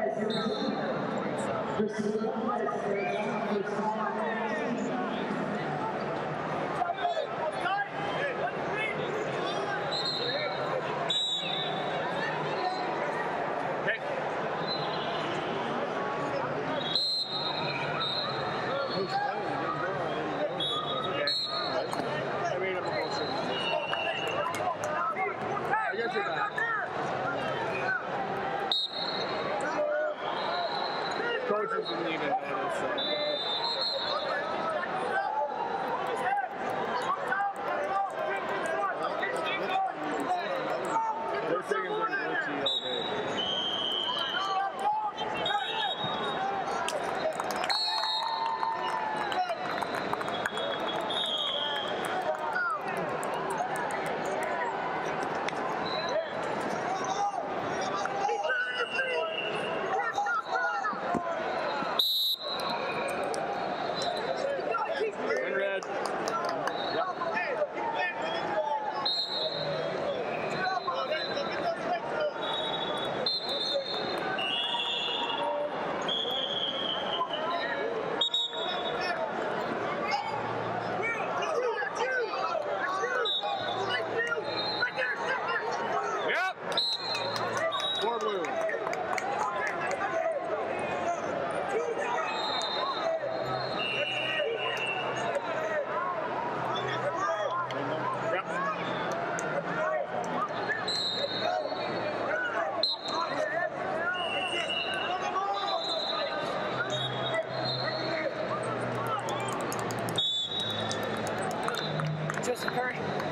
Coaches Curry.